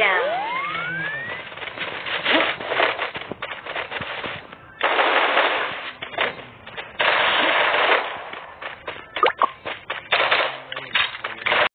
down.